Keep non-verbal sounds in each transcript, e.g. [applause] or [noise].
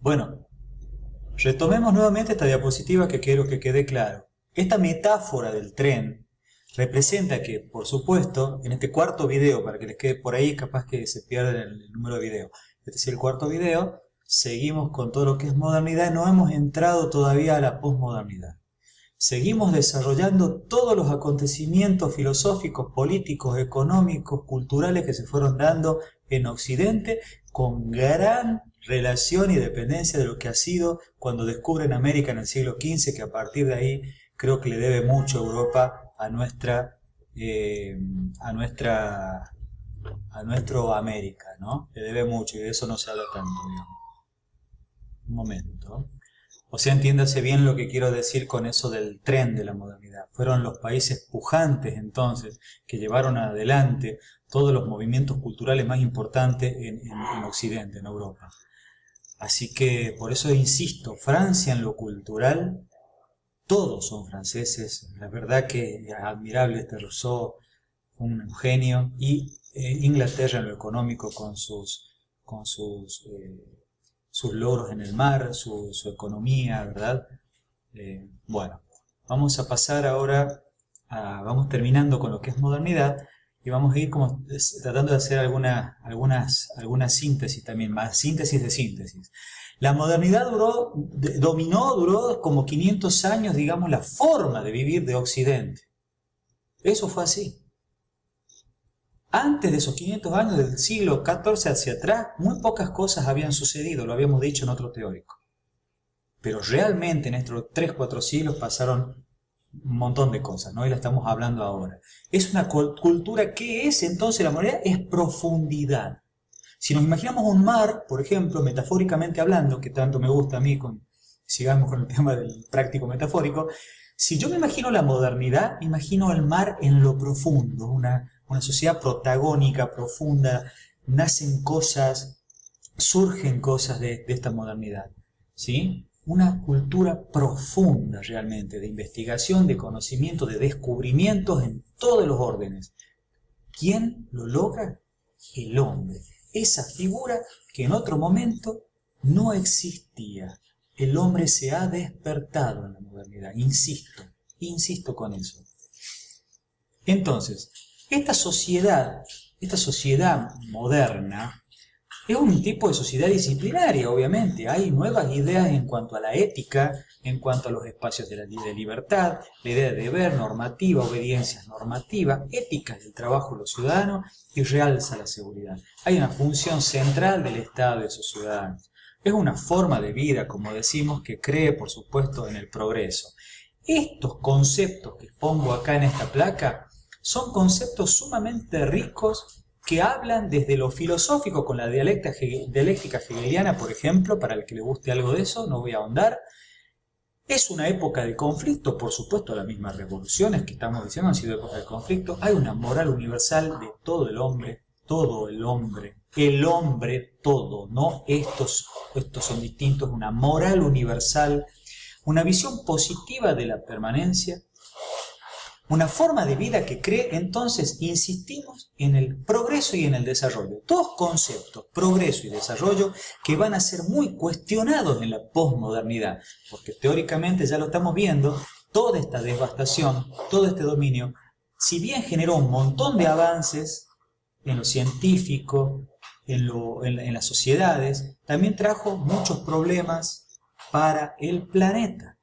Bueno, retomemos nuevamente esta diapositiva que quiero que quede claro. Esta metáfora del tren representa que, por supuesto, en este cuarto video, para que les quede por ahí, capaz que se pierden el número de video, este es el cuarto video, seguimos con todo lo que es modernidad, no hemos entrado todavía a la posmodernidad. Seguimos desarrollando todos los acontecimientos filosóficos, políticos, económicos, culturales que se fueron dando en Occidente con gran relación y dependencia de lo que ha sido cuando descubren América en el siglo XV, que a partir de ahí creo que le debe mucho Europa a nuestra, eh, a nuestra, a nuestro América, ¿no? Le debe mucho y de eso no se habla tanto, digamos. Un momento. O sea, entiéndase bien lo que quiero decir con eso del tren de la modernidad. Fueron los países pujantes entonces que llevaron adelante todos los movimientos culturales más importantes en, en Occidente, en Europa. Así que por eso insisto, Francia en lo cultural todos son franceses. La verdad que admirable este Rousseau, un genio, y eh, Inglaterra en lo económico con sus, con sus, eh, sus logros en el mar, su, economía, ¿verdad? Eh, bueno, vamos a pasar ahora, a, vamos terminando con lo que es modernidad y vamos a ir como tratando de hacer alguna, algunas, algunas síntesis también, más síntesis de síntesis. La modernidad duró, dominó, duró como 500 años, digamos, la forma de vivir de Occidente. Eso fue así. Antes de esos 500 años del siglo XIV hacia atrás, muy pocas cosas habían sucedido, lo habíamos dicho en otro teórico. Pero realmente en estos 3, 4 siglos pasaron un montón de cosas, ¿no? Y la estamos hablando ahora. Es una cultura, ¿qué es entonces la modernidad? Es profundidad. Si nos imaginamos un mar, por ejemplo, metafóricamente hablando, que tanto me gusta a mí, con, sigamos con el tema del práctico metafórico, si yo me imagino la modernidad, me imagino el mar en lo profundo, una, sociedad protagónica, profunda, nacen cosas, surgen cosas de, de esta modernidad. ¿sí? Una cultura profunda realmente, de investigación, de conocimiento, de descubrimientos en todos los órdenes. ¿Quién lo logra? El hombre esa figura que en otro momento no existía. El hombre se ha despertado en la modernidad, insisto, insisto con eso. Entonces, esta sociedad, esta sociedad moderna, es un tipo de sociedad disciplinaria, obviamente. Hay nuevas ideas en cuanto a la ética, en cuanto a los espacios de, la, de libertad, la idea de deber, normativa, obediencias normativas, éticas del trabajo de los ciudadanos y realza la seguridad. Hay una función central del Estado de sus ciudadanos. Es una forma de vida, como decimos, que cree, por supuesto, en el progreso. Estos conceptos que pongo acá en esta placa son conceptos sumamente ricos que hablan desde lo filosófico con la dialéctica hegeliana, por ejemplo, para el que le guste algo de eso, no voy a ahondar. Es una época de conflicto, por supuesto, las mismas revoluciones que estamos diciendo han sido épocas de conflicto. Hay una moral universal de todo el hombre, todo el hombre, el hombre todo, no estos, estos son distintos, una moral universal, una visión positiva de la permanencia, una forma de vida que cree, entonces insistimos en el progreso y en el desarrollo. Dos conceptos, progreso y desarrollo, que van a ser muy cuestionados en la posmodernidad, porque teóricamente ya lo estamos viendo, toda esta devastación, todo este dominio, si bien generó un montón de avances en lo científico, en, en las sociedades, también trajo muchos problemas para el planeta.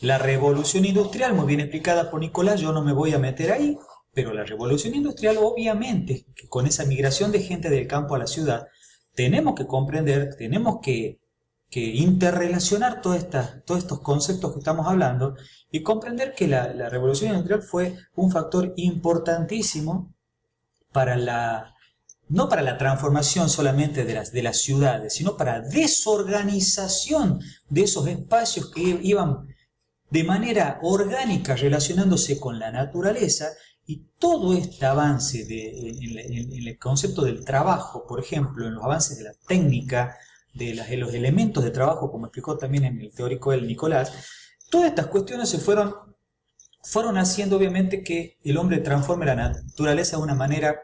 La revolución industrial, muy bien explicada por Nicolás, yo no me voy a meter ahí, pero la revolución industrial obviamente, que con esa migración de gente del campo a la ciudad, tenemos que comprender, tenemos que, interrelacionar todos estos conceptos que estamos hablando y comprender que la, la revolución industrial fue un factor importantísimo para la, no para la transformación solamente de las, de las ciudades, sino para desorganización de esos espacios que iban de manera orgánica relacionándose con la naturaleza y todo este avance en, el concepto del trabajo, por ejemplo, en los avances de la técnica, de, los elementos de trabajo, como explicó también en el teórico del Nicolás, todas estas cuestiones se fueron, fueron haciendo obviamente que el hombre transforme la naturaleza de una manera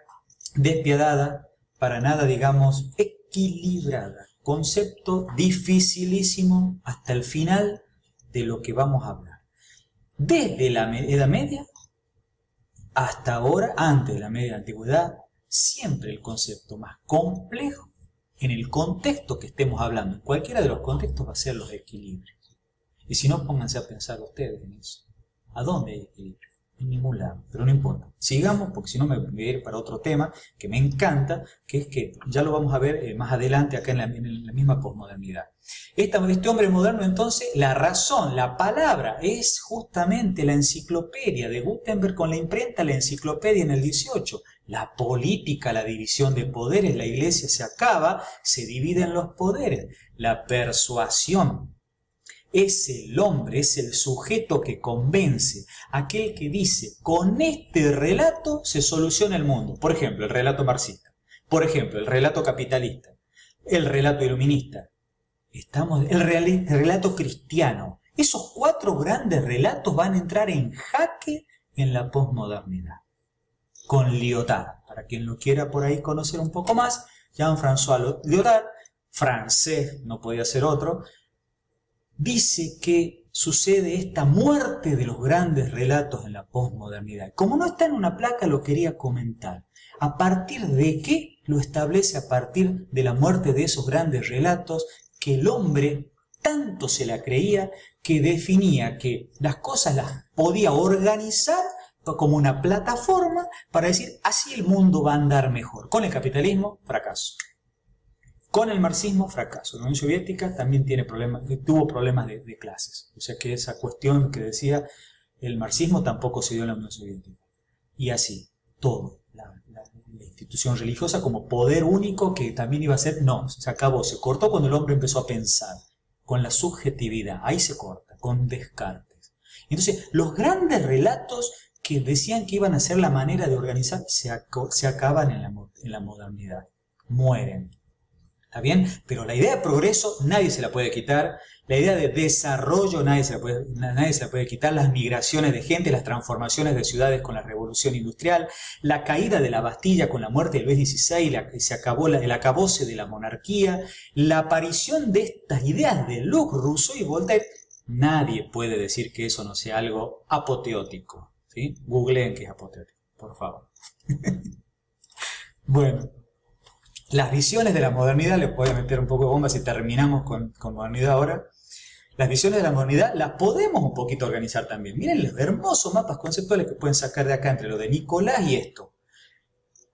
despiadada, para nada, digamos, equilibrada. Concepto dificilísimo hasta el final de lo que vamos a hablar. Desde la Edad Media hasta ahora, antes de la media antigüedad, siempre el concepto más complejo en el contexto que estemos hablando, en cualquiera de los contextos va a ser los equilibrios. Y si no, pónganse a pensar ustedes en eso. ¿A dónde hay equilibrio? En ningún lado, pero no importa. Sigamos, porque si no me voy a ir para otro tema que me encanta, que es que ya lo vamos a ver eh, más adelante acá en la, misma posmodernidad. este hombre moderno, entonces, la razón, la palabra, es justamente la enciclopedia de Gutenberg con la imprenta, la enciclopedia en el 18. La política, la división de poderes, la iglesia se acaba, se dividen los poderes. La persuasión, es el hombre, es el sujeto que convence, aquel que dice, con este relato se soluciona el mundo. Por ejemplo, el relato marxista. Por ejemplo, el relato capitalista. El relato iluminista. Estamos, el, el relato cristiano. Esos cuatro grandes relatos van a entrar en jaque en la posmodernidad. Con Lyotard. Para quien lo quiera por ahí conocer un poco más, Jean-François Lyotard, francés, no podía ser otro, dice que sucede esta muerte de los grandes relatos en la posmodernidad. Como no está en una placa, lo quería comentar. ¿A partir de qué lo establece? A partir de la muerte de esos grandes relatos que el hombre tanto se la creía que definía que las cosas las podía organizar como una plataforma para decir así el mundo va a andar mejor. Con el capitalismo, fracaso. Con el marxismo, fracaso. La Unión Soviética también tiene problemas, tuvo problemas de, clases. O sea que esa cuestión que decía el marxismo tampoco se dio en la Unión Soviética. Y así, todo. La, institución religiosa como poder único que también iba a ser, no, se acabó, se cortó cuando el hombre empezó a pensar, con la subjetividad, ahí se corta, con Descartes. Entonces, los grandes relatos que decían que iban a ser la manera de organizar se, acaban en la modernidad, mueren. ¿Está bien? Pero la idea de progreso nadie se la puede quitar. La idea de desarrollo nadie se, la puede, nadie se la puede quitar. Las migraciones de gente, las transformaciones de ciudades con la revolución industrial, la caída de la Bastilla con la muerte del Luis XVI, se acabó el acabose de la monarquía, la aparición de estas ideas de Luc, Rousseau y Voltaire. Nadie puede decir que eso no sea algo apoteótico. ¿sí? Googleen que es apoteótico, por favor. [laughs] bueno. Las visiones de la modernidad, les voy a meter un poco de bomba si terminamos con, modernidad ahora. Las visiones de la modernidad las podemos un poquito organizar también. Miren los hermosos mapas conceptuales que pueden sacar de acá entre lo de Nicolás y esto.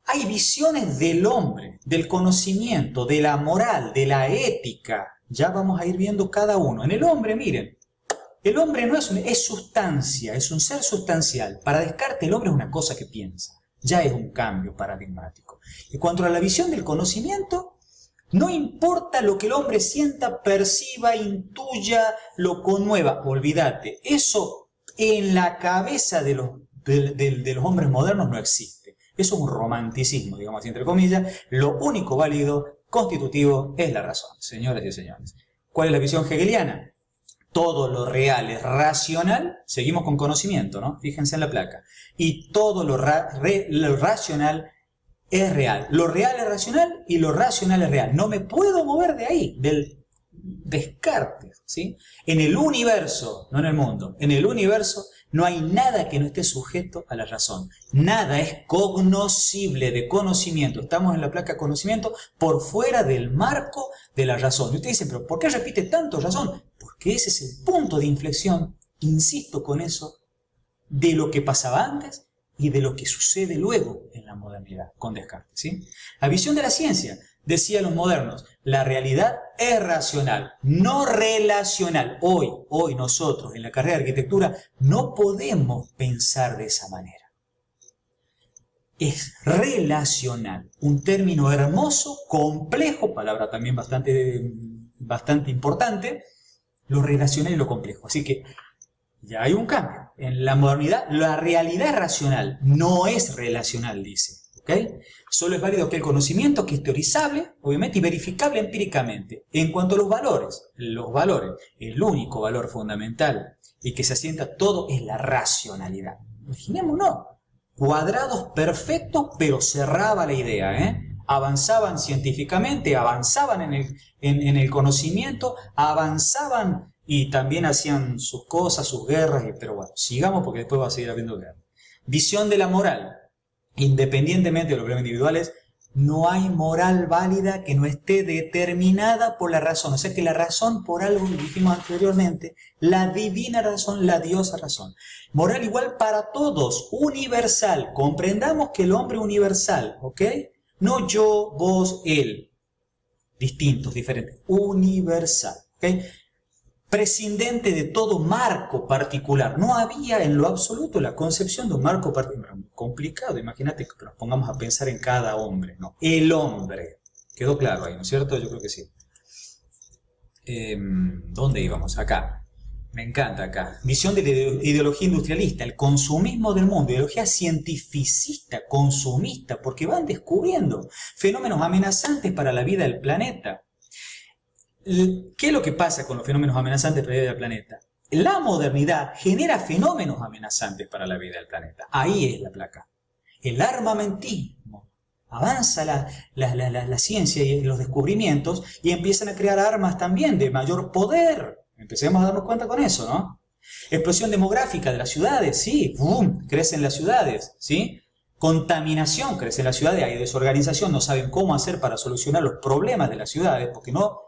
Hay visiones del hombre, del conocimiento, de la moral, de la ética. Ya vamos a ir viendo cada uno. En el hombre, miren, el hombre no es, es sustancia, es un ser sustancial. Para Descartes el hombre es una cosa que piensa. Ya es un cambio paradigmático. En cuanto a la visión del conocimiento, no importa lo que el hombre sienta, perciba, intuya, lo conmueva, olvídate, eso en la cabeza de los, de, los hombres modernos no existe. Eso es un romanticismo, digamos así, entre comillas. Lo único válido, constitutivo, es la razón, señores y señores. ¿Cuál es la visión hegeliana? Todo lo real es racional, seguimos con conocimiento, ¿no? Fíjense en la placa. Y todo lo, racional es real. Lo real es racional y lo racional es real. No me puedo mover de ahí, del descarte, ¿sí? En el universo, no en el mundo, en el universo no hay nada que no esté sujeto a la razón. Nada es cognoscible de conocimiento. Estamos en la placa conocimiento por fuera del marco de la razón. Y ustedes dicen, pero ¿por qué repite tanto razón? Porque ese es el punto de inflexión, insisto con eso, de lo que pasaba antes y de lo que sucede luego en la modernidad, con Descartes. ¿sí? La visión de la ciencia, decían los modernos, la realidad es racional, no relacional. Hoy, hoy nosotros en la carrera de arquitectura no podemos pensar de esa manera. Es relacional, un término hermoso, complejo, palabra también bastante, bastante importante, lo relacional y lo complejo. Así que ya hay un cambio. En la modernidad, la realidad racional, no es relacional, dice. Solo es válido aquel conocimiento que es teorizable, obviamente, y verificable empíricamente. En cuanto a los valores, los valores, el único valor fundamental y que se asienta todo es la racionalidad. Imaginémonos, cuadrados perfectos, pero cerraba la idea, ¿eh? Avanzaban científicamente, avanzaban en el, en el conocimiento, avanzaban y también hacían sus cosas, sus guerras, pero bueno, sigamos porque después va a seguir habiendo guerra. Visión de la moral. Independientemente de los problemas individuales, no hay moral válida que no esté determinada por la razón. O sea que la razón, por algo que dijimos anteriormente, la divina razón, la diosa razón. Moral igual para todos, universal. Comprendamos que el hombre universal, ¿ok? No yo, vos, él. Distintos, diferentes. Universal, prescindente de todo marco particular. No había en lo absoluto la concepción de un marco particular. Complicado, imagínate que nos pongamos a pensar en cada hombre, ¿no? El hombre. Quedó claro ahí, ¿no es cierto? Yo creo que sí. Em, ¿Dónde íbamos? Acá. Me encanta acá. Visión de la ideología industrialista, el consumismo del mundo, ideología cientificista, consumista, porque van descubriendo fenómenos amenazantes para la vida del planeta. ¿Qué es lo que pasa con los fenómenos amenazantes para la vida del planeta? La modernidad genera fenómenos amenazantes para la vida del planeta. Ahí es la placa. El armamentismo. Avanza la, la, ciencia y los descubrimientos y empiezan a crear armas también de mayor poder. Empecemos a darnos cuenta con eso, ¿no? Explosión demográfica de las ciudades, sí, ¡boom! crecen las ciudades, ¿sí? Contaminación crece en las ciudades, hay desorganización, no saben cómo hacer para solucionar los problemas de las ciudades porque no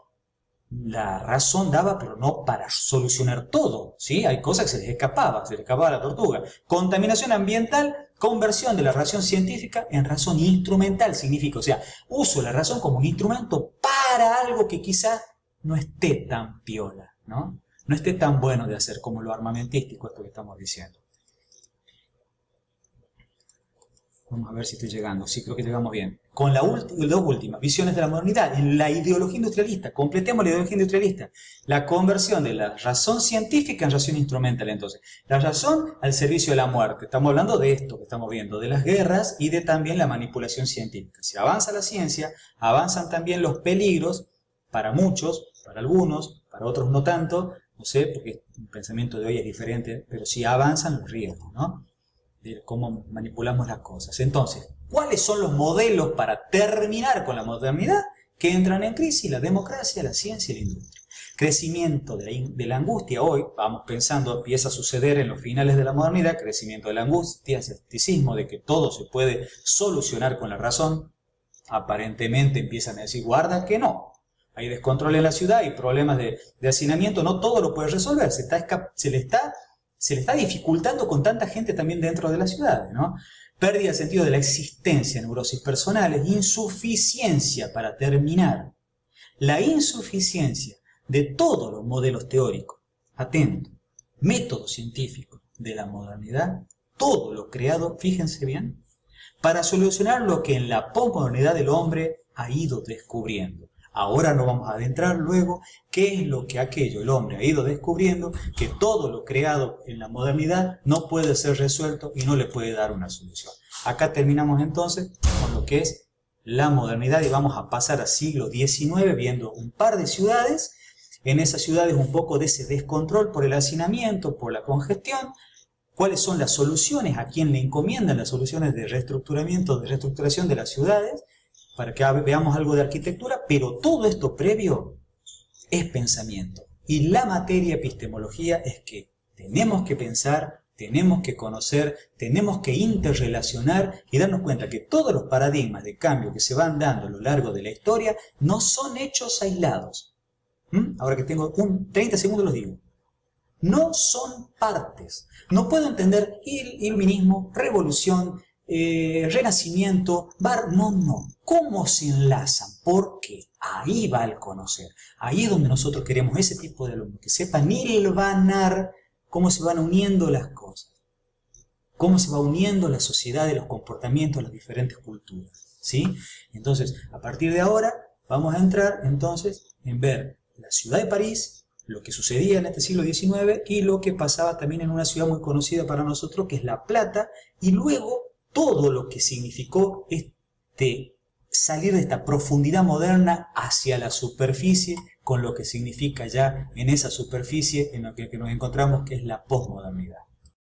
la razón daba, pero no para solucionar todo, ¿sí? Hay cosas que se les escapaba, se les escapaba la tortuga. Contaminación ambiental, conversión de la razón científica en razón instrumental, significa, o sea, uso la razón como un instrumento para algo que quizá no esté tan piola, ¿no? No esté tan bueno de hacer como lo armamentístico, esto que estamos diciendo. Vamos a ver si estoy llegando. Sí, creo que llegamos bien. Con la dos últimas, visiones de la modernidad. En la ideología industrialista, completemos la ideología industrialista. La conversión de la razón científica en razón instrumental, entonces. La razón al servicio de la muerte. Estamos hablando de esto que estamos viendo, de las guerras y de también la manipulación científica. Si avanza la ciencia, avanzan también los peligros para muchos, para algunos, otros no tanto. No sé, porque el pensamiento de hoy es diferente, pero si avanzan los riesgos, ¿no? de cómo manipulamos las cosas. Entonces, ¿cuáles son los modelos para terminar con la modernidad que entran en crisis? La democracia, la ciencia y la industria. Crecimiento de la, angustia hoy, vamos pensando, empieza a suceder en los finales de la modernidad, crecimiento de la angustia, escepticismo de que todo se puede solucionar con la razón. Aparentemente empiezan a decir, guarda que no, hay descontrol en la ciudad, y problemas de, hacinamiento, no todo lo puede resolver, se, está, se le está se le está dificultando con tanta gente también dentro de las ciudades, ¿no? Pérdida de sentido de la existencia, neurosis personales, insuficiencia para terminar. La insuficiencia de todos los modelos teóricos, atento, método científico de la modernidad, todo lo creado, fíjense bien, para solucionar lo que en la posmodernidad del hombre ha ido descubriendo. Ahora nos vamos a adentrar luego qué es lo que aquello el hombre ha ido descubriendo, que todo lo creado en la modernidad no puede ser resuelto y no le puede dar una solución. Acá terminamos entonces con lo que es la modernidad y vamos a pasar al siglo XIX viendo un par de ciudades, en esas ciudades un poco de ese descontrol por el hacinamiento, por la congestión, cuáles son las soluciones, a quién le encomiendan las soluciones de reestructuramiento, de reestructuración de las ciudades, para que veamos algo de arquitectura, pero todo esto previo es pensamiento. Y la materia epistemología es que tenemos que pensar, tenemos que conocer, tenemos que interrelacionar y darnos cuenta que todos los paradigmas de cambio que se van dando a lo largo de la historia no son hechos aislados. ¿Mm? Ahora que tengo un 30 segundos los digo. No son partes. No puedo entender el iluminismo, revolución, eh, renacimiento, bar, no, no. ¿Cómo se enlazan? Porque ahí va el conocer. Ahí es donde nosotros queremos ese tipo de alumnos, que sepan hilvanar cómo se van uniendo las cosas. Cómo se va uniendo la sociedad y los comportamientos, las diferentes culturas. ¿Sí? Entonces, a partir de ahora, vamos a entrar entonces en ver la ciudad de París, lo que sucedía en este siglo XIX y lo que pasaba también en una ciudad muy conocida para nosotros, que es La Plata, y luego todo lo que significó este salir de esta profundidad moderna hacia la superficie, con lo que significa ya en esa superficie en la que nos encontramos, que es la posmodernidad.